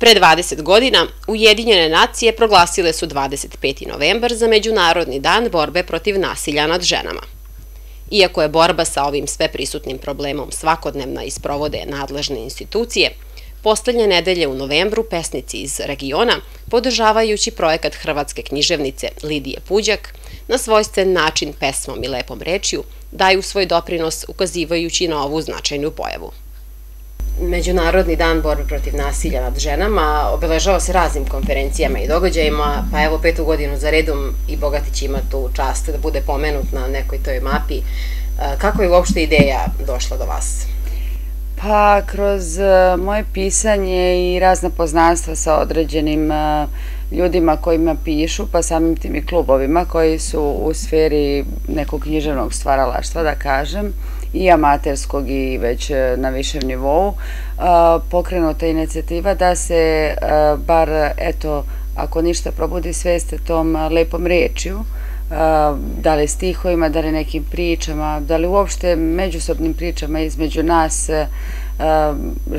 Pre 20 godina Ujedinjene nacije proglasile su 25. novembar za Međunarodni dan borbe protiv nasilja nad ženama. Iako je borba sa ovim sveprisutnim problemom svakodnevna i sprovode nadležne institucije, poslednje nedelje u novembru pesnici iz regiona, podržavajući projekat Hrvatske književnice Lidije Puđak, na svojstven način pesmom i lepom rečju, daju svoj doprinos ukazivajući na ovu značajnu pojavu. Međunarodni dan borbe protiv nasilja nad ženama obeležava se raznim konferencijama i događajima, pa evo petu godinu za redom i Bogatić ima tu čast da bude pomenut na nekoj toj mapi. E, kako je uopšte ideja došla do vas? Pa kroz e, moje pisanje i razna poznanstva sa određenim e, ljudima kojima pišu, pa samim tim i klubovima koji su u sferi nekog književnog stvaralaštva, da kažem, i amaterskog i već e, na višem nivou, pokrenuta inicijativa da se bar, eto, ako ništa probudi sveste tom lepom rečju, da li stihovima, da li nekim pričama, da li uopšte međusobnim pričama između nas,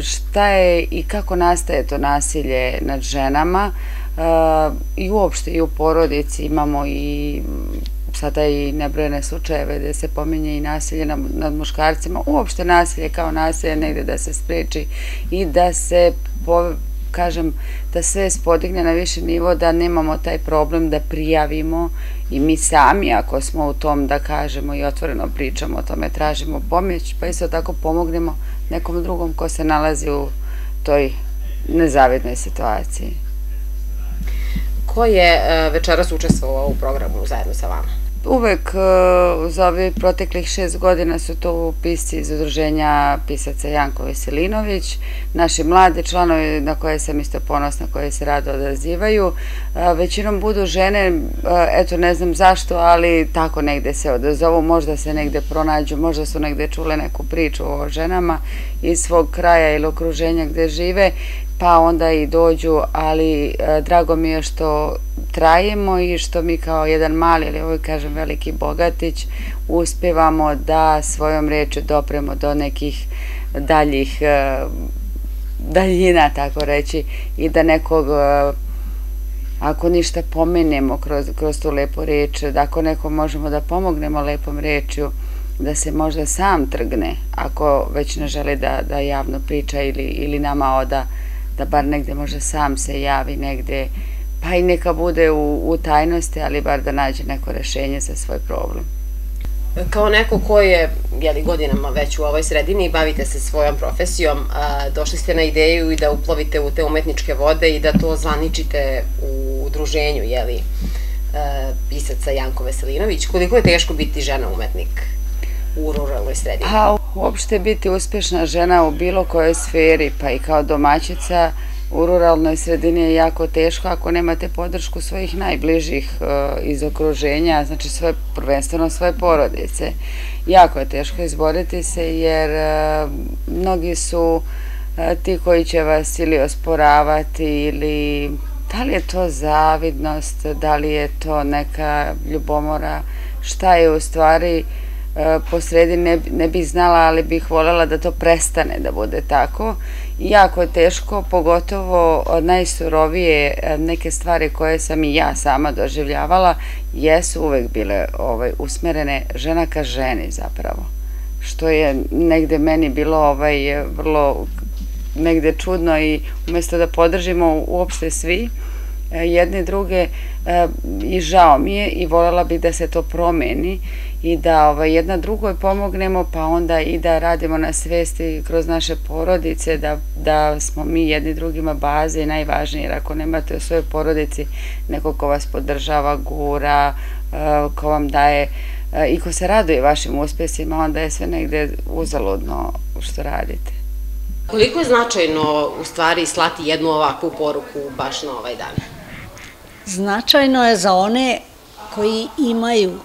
šta je i kako nastaje to nasilje nad ženama i uopšte i u porodici imamo i sada i nebrojene slučajeve gde se pominje i nasilje nad muškarcima, uopšte nasilje kao nasilje negde da se spreči i da se kažem, da sve spodigne na više nivo, da nemamo taj problem da prijavimo i mi sami, ako smo u tom, da kažemo i otvoreno pričamo o tome, tražimo pomoć, pa isto tako pomognemo nekom drugom ko se nalazi u toj nezavidnoj situaciji. Ko je e, večeras učestvovao u programu zajedno sa vama? Uvek e, za ove proteklih šest godina su to pisci iz udruženja pisaca Janko Veselinović, naši mlade članovi na koje sam isto ponosna, koje se rado odazivaju. E, većinom budu žene, e, eto ne znam zašto, ali tako negde se odazovu, možda se negde pronađu, možda su negde čule neku priču o ženama iz svog kraja ili okruženja gde žive, pa onda i dođu, ali drago mi je što trajemo i što mi kao jedan mali, ili ovo kažem veliki bogatić, uspevamo da svojom reču dopremo do nekih daljih daljina, tako reći, i da nekog ako ništa pomenemo kroz, kroz tu lepu reč, da ako neko možemo da pomognemo lepom rečju, da se možda sam trgne, ako već ne želi da, da javno priča ili, ili nama oda, da bar negde možda sam se javi negde pa i neka bude u, u tajnosti, ali bar da nađe neko rešenje za svoj problem. Kao neko ko je jeli, godinama već u ovoj sredini i bavite se svojom profesijom, a, došli ste na ideju i da uplovite u te umetničke vode i da to zvaničite u udruženju jeli, a, pisaca Janko Veselinović. Koliko je teško biti žena umetnik u ruralnoj sredini? Pa, uopšte biti uspešna žena u bilo kojoj sferi, pa i kao domaćica, u ruralnoj sredini je jako teško ako nemate podršku svojih najbližih e, iz okruženja, znači svoje, prvenstveno svoje porodice. Jako je teško izboriti se jer e, mnogi su ti koji će vas ili osporavati ili da li je to zavidnost, da li je to neka ljubomora, šta je u stvari po sredi ne, ne bih znala, ali bih voljela da to prestane da bude tako. Jako je teško, pogotovo najsurovije e, neke stvari koje sam i ja sama doživljavala, jesu uvek bile ovaj, usmerene žena ka ženi zapravo. Što je negde meni bilo ovaj, vrlo negde čudno i umesto da podržimo uopšte svi, e, jedne druge e, i žao mi je i voljela bih da se to promeni i da ovaj, jedna drugoj pomognemo, pa onda i da radimo na svesti kroz naše porodice, da, da smo mi jedni drugima baze i najvažnije, jer ako nemate u svojoj porodici neko ko vas podržava, gura, eh, ko vam daje i ko se raduje vašim uspesima, onda je sve negde uzaludno što radite. Koliko je značajno u stvari slati jednu ovakvu poruku baš na ovaj dan? Značajno je za one koji imaju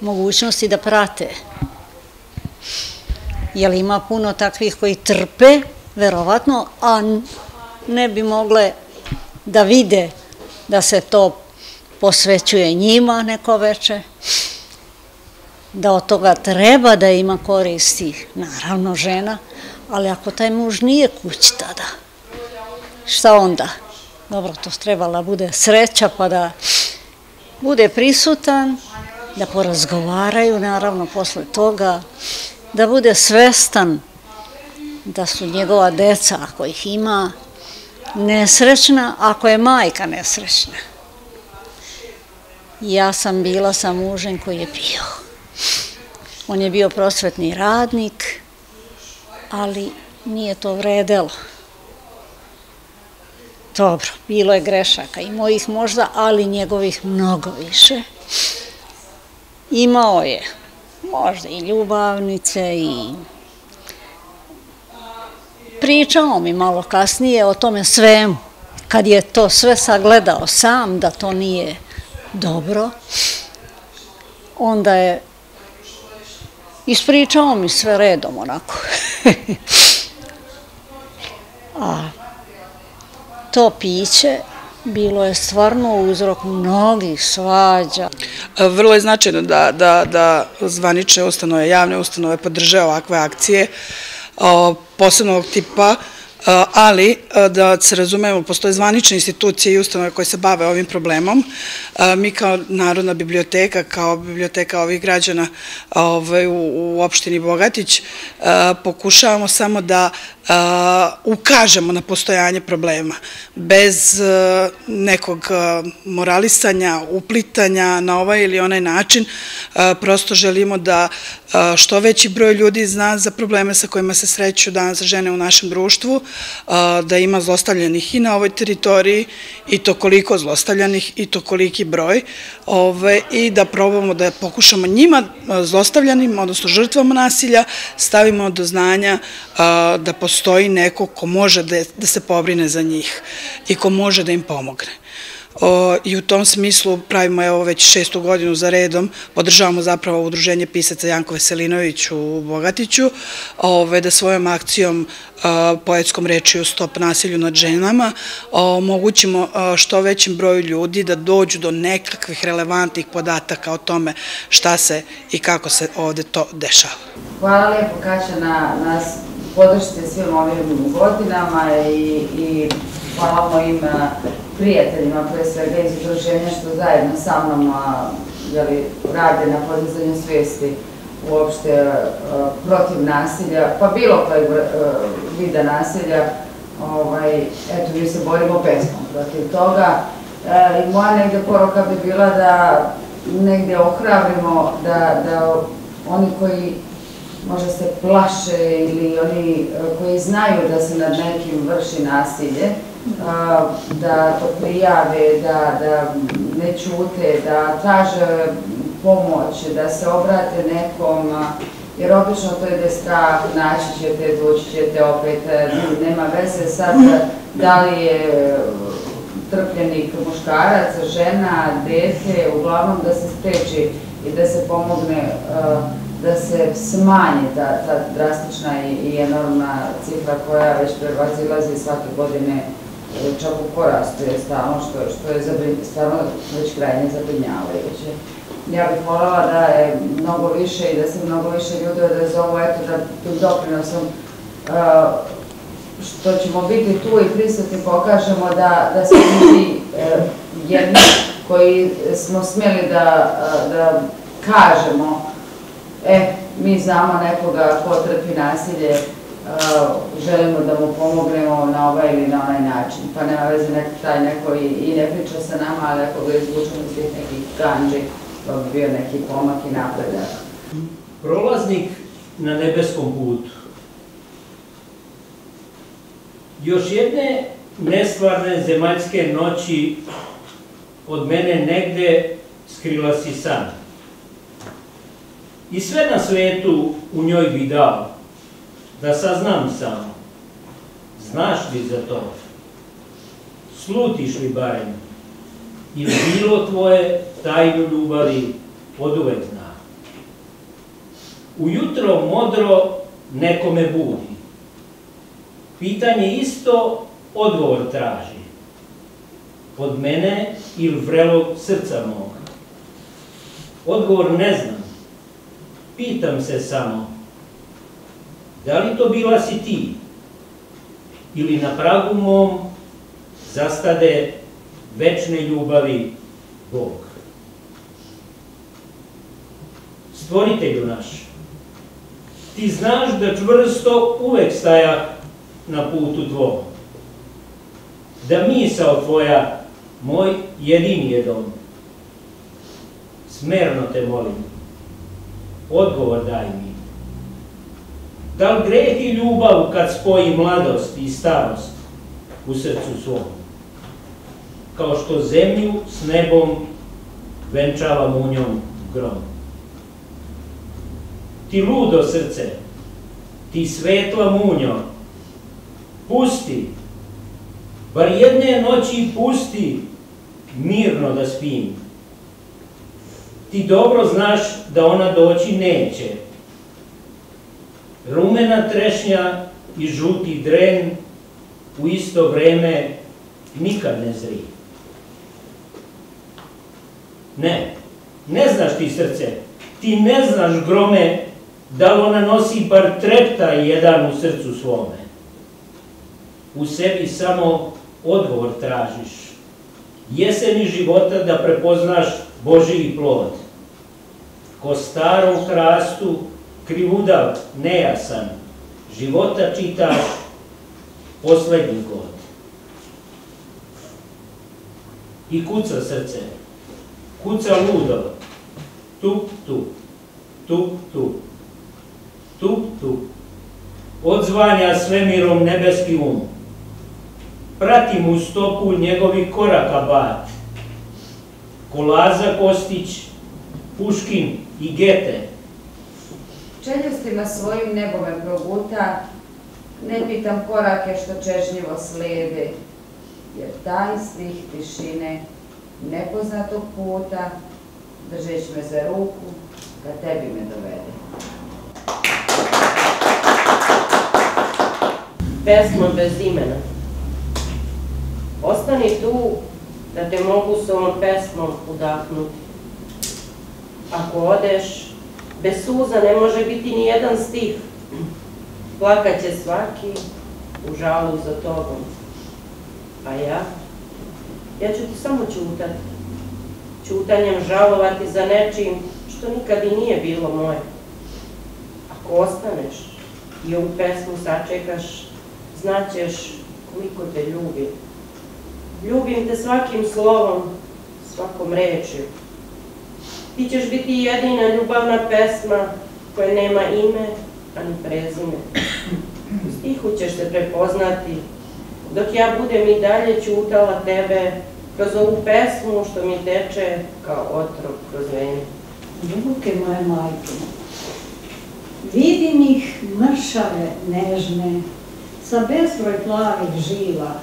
mogućnosti da prate. Jer ima puno takvih koji trpe, verovatno, a ne bi mogle da vide da se to posvećuje njima neko veče, da od toga treba da ima koristi, naravno žena, ali ako taj muž nije kuć tada, šta onda? Dobro, to trebala bude sreća pa da bude prisutan, da porazgovaraju naravno posle toga, da bude svestan da su njegova deca, ako ih ima, nesrećna, ako je majka nesrećna. Ja sam bila sa mužem koji je bio. On je bio prosvetni radnik, ali nije to vredelo. Dobro, bilo je grešaka i mojih možda, ali njegovih mnogo više. Imao je možda i ljubavnice i pričao mi malo kasnije o tome svemu. Kad je to sve sagledao sam, da to nije dobro, onda je ispričao mi sve redom onako. A to piće bilo je stvarno uzrok mnogih svađa. Vrlo je značajno da, da, da zvanične ustanove, javne ustanove podrže ovakve akcije, posebno ovog tipa, ali da se razumemo, postoje zvanične institucije i ustanove koje se bave ovim problemom. Mi kao Narodna biblioteka, kao biblioteka ovih građana ovaj, u opštini Bogatić, pokušavamo samo da ukažemo na postojanje problema, bez nekog moralisanja, uplitanja na ovaj ili onaj način, prosto želimo da što veći broj ljudi zna za probleme sa kojima se sreću danas žene u našem društvu, da ima zlostavljenih i na ovoj teritoriji i to koliko zlostavljenih i to koliki broj i da probamo da pokušamo njima zlostavljanim, odnosno žrtvama nasilja, stavimo do znanja da postoji neko ko može da, da se pobrine za njih i ko može da im pomogne. I u tom smislu pravimo evo već šestu godinu za redom, podržavamo zapravo udruženje pisaca Janko Veselinović u Bogatiću, da svojom akcijom poetskom rečiju Stop nasilju nad ženama omogućimo što većem broju ljudi da dođu do nekakvih relevantnih podataka o tome šta se i kako se ovde to dešava. Hvala lijepo Kaća na, na podršci svim ovim godinama i, i hvala mojim prijateljima, pre svega iz udruženja što zajedno sa mnom jeli, rade na podizanju svijesti uopšte protiv nasilja, pa bilo kojeg vida nasilja, ovaj, eto, mi se borimo pesmom protiv toga. E, I moja negde poroka bi bila da negde ohrabrimo da, da oni koji možda se plaše ili oni koji znaju da se nad nekim vrši nasilje, da to prijave, da, da ne čute, da traže pomoć, da se obrate nekom, jer obično to ide strah, naći ćete, doći ćete opet, nema veze sad da li je trpljenik muškarac, žena, dete, uglavnom da se spreči i da se pomogne da se smanje ta, ta drastična i enormna cifra koja već prevazilazi svake godine čak u porastu je stalno, što, što je stvarno već krajnje zabrinjavajuće. Ja bih voljela da je mnogo više i da se mnogo više ljudi odazovu, eto da tim doprinosom što ćemo biti tu i prisutni pokažemo da, da smo ljudi jedni koji smo smjeli da, da kažemo e, mi znamo nekoga ko trpi nasilje, želimo da mu pomognemo na ovaj ili na onaj način. Pa nema veze nek, taj neko i, i ne priča sa nama, ali ako ga izvučemo iz tih nekih kanđi, to bi bio neki pomak i napredak. Prolaznik na nebeskom putu. Još jedne nestvarne zemaljske noći od mene negde skrila si san. I sve na svetu u njoj bi dao, da saznam samo. Znaš li za to? Slutiš li barem? Ili bilo tvoje tajnu ljubavi od uvek zna? Ujutro modro neko me budi. Pitanje isto odgovor traži. Od mene ili vrelog srca moga. Odgovor ne znam. Pitam se samo Da li to bila si ti? Ili na pragu mom zastade večne ljubavi Bog. Stvoritelju naš, ti znaš da čvrsto uvek staja na putu tvom, da misao tvoja, moj jedini je dom. Smerno te molim, odgovor daj mi. Da li greh i ljubav kad spoji mladost i starost u srcu svom? Kao što zemlju s nebom venčava munjom grom. Ti ludo srce, ti svetla munjo, pusti, bar jedne noći pusti mirno da spim. Ti dobro znaš da ona doći neće. Rumena trešnja i žuti dren u isto vreme nikad ne zri. Ne, ne znaš ti srce, ti ne znaš grome da li ona nosi bar trepta jedan u srcu svome. U sebi samo odgovor tražiš. Jeseni života da prepoznaš Božiji plod. Ko starom hrastu, krivudav, nejasan, života čitaš poslednji god. I kuca srce, kuca ludo, tup, tup, tup, tup, tup, tup, odzvanja svemirom nebeski um, pratim u stopu njegovih koraka bat, Kolaza Kostić, Puškin i Gete. Čeljustima svojim nebo me proguta, ne pitam korake što čežnjivo slijede, jer taj stih tišine nepoznatog puta, držeć me za ruku, ka tebi me dovede. Pesma bez imena. Ostani tu da te mogu s ovom pesmom udahnuti. Ako odeš, bez suza ne može biti ni jedan stih. Plakaće svaki u žalu za tobom. A ja? Ja ću ti samo čutati. Čutanjem žalovati za nečim što nikad i nije bilo moje. Ako ostaneš i ovu pesmu sačekaš, znaćeš koliko te ljubim. Ljubim te svakim slovom, svakom rečju. Ti ćeš biti jedina ljubavna pesma koja nema ime, ani prezime. U stihu ćeš se prepoznati, dok ja budem i dalje čutala tebe kroz ovu pesmu što mi teče kao otrok kroz vene. Ruke moje majke, vidim ih mršave, nežne, sa bezbroj plavih žila,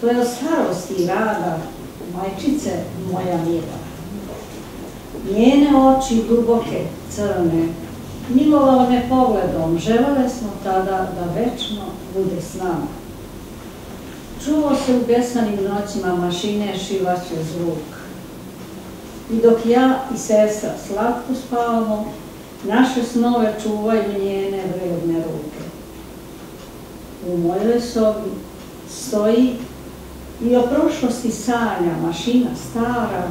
to je o starosti i rada, majčice moja mila. Njene oči duboke, crne, milovao me pogledom, želele smo tada da večno bude s nama. Čulo se u besanim noćima mašine šivaće zvuk. I dok ja i sestra slatko spavamo, naše snove čuvaju njene vredne ruke. U mojoj sobi stoji i o prošlosti sanja mašina stara,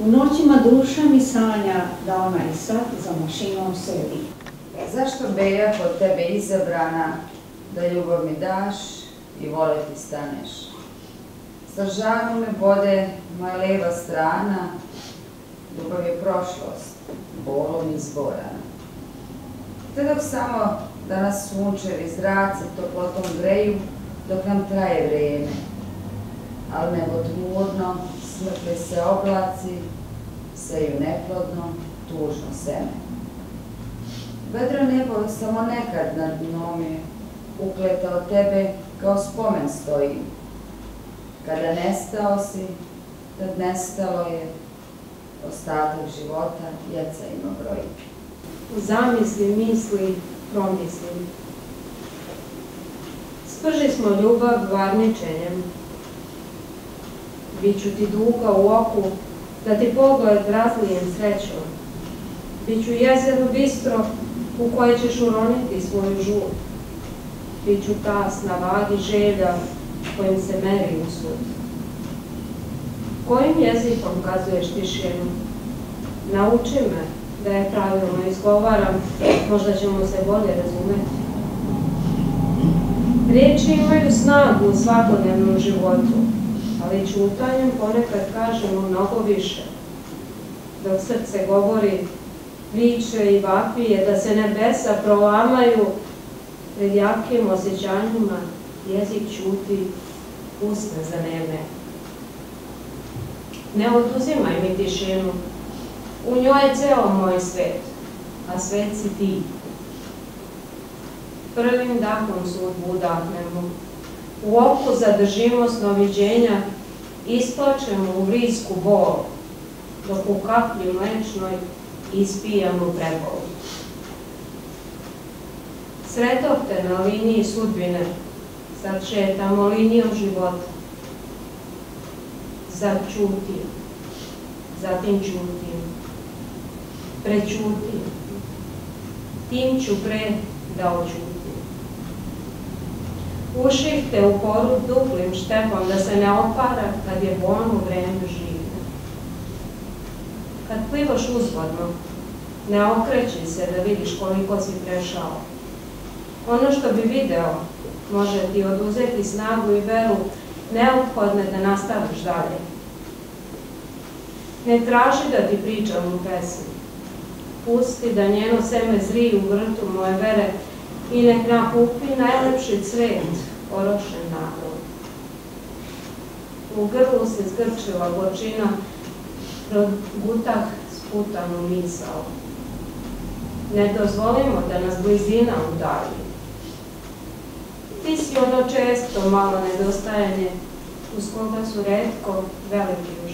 u noćima duša mi sanja da ona i sad za mašinom sedi. Zašto Beja kod tebe izabrana, da ljubav mi daš i vole ti staneš? Sržanu me bode moja leva strana, ljubav je prošlost, bolom izborana. Te dok samo da nas sunčevi zraci toplotom greju, dok nam traje vreme, ali nebo tmurno, smrkli se oblaci, seju neplodno, tužno seme. Vedro nebo samo nekad nad dnom je ukletao tebe kao spomen stoji. Kada nestao si, tad nestalo je ostatak života, jeca ima broj. Zamisli, misli, promisli. Sprži smo ljubav varničenjem, Biću ti duga u oku, da ti pogled razlijem srećom. Biću jezero bistro u koje ćeš uroniti svoju žut. Biću tas na vagi želja kojim se meri u sud. Kojim jezikom kazuješ tišinu? Nauči me da je pravilno izgovaram, možda ćemo se bolje razumeti. Riječi imaju snagu u svakodnevnom životu, ali čutanjem ponekad kažemo mnogo više. Dok srce govori, priče i vapije da se nebesa prolamaju pred jakim osjećanjima, jezik čuti, usne za neme. Ne oduzimaj mi tišinu, u njoj je ceo moj svet, a svet si ti. Prvim dahom sud udahnemo, u oku zadržimo snoviđenja, isplačemo u vrisku bol, dok u kaplji mlečnoj ispijamo prebol. Sretov te na liniji sudbine, sad šetamo linijom života. Sad čutim, zatim čutim, prećutim, tim ću pre da očutim. Uših te u poru duplim štepom da se ne opara kad je bolno vreme živne. Kad plivaš uzvodno, ne okreći se da vidiš koliko si prešao. Ono što bi video može ti oduzeti snagu i veru neophodne da nastaviš dalje. Ne traži da ti pričam u pesmi. Pusti da njeno seme zri u vrtu moje vere i nek nakupi najlepši cvet orošen narod. U grlu se zgrčila gorčina, progutah sputanu misao. Ne dozvolimo da nas blizina udalji. Ti si ono često malo nedostajanje uz koga su redko veliki